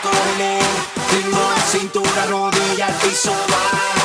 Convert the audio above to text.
torneo, ritmo a la cintura, rodilla al piso, va.